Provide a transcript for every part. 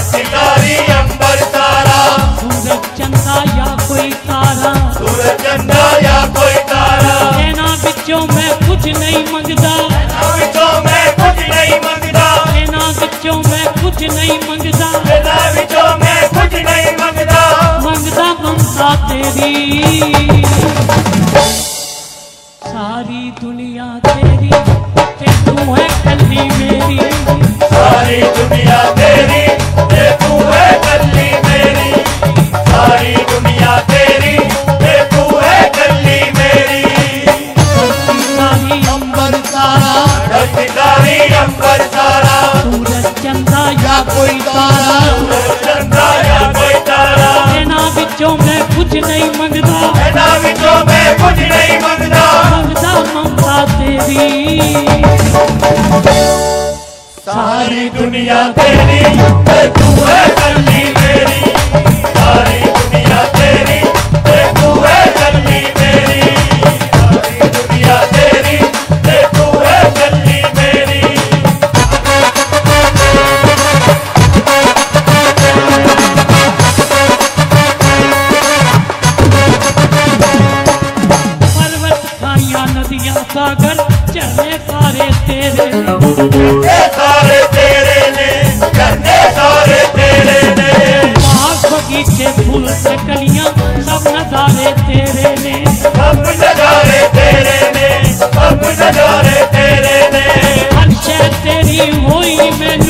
सिकारी तेरी। सारी दुनिया तेरी। कुछ नहीं मंगता। कुछ नहीं मंगता। मंगता ममता तेरी। सारी दुनिया तेरी तू है सागर चढ़ने सारे तेरे ने। सारे तेरे ने चढ़ने सारे तेरे ने। बाग बगीचे फूल से कलियाँ सब नजारे तेरे ने। सब नजारे तेरे ने सब नजारे तेरे ने। हर शहर तेरी हुई मैंने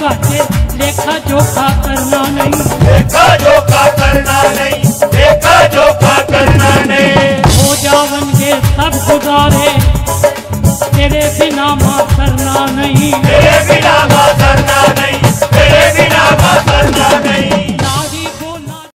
कहते लेखा जोखा करना नहीं। लेखा जोखा करना नहीं लेखा जोखा करना नहीं। हो जावन के सब गुजारे।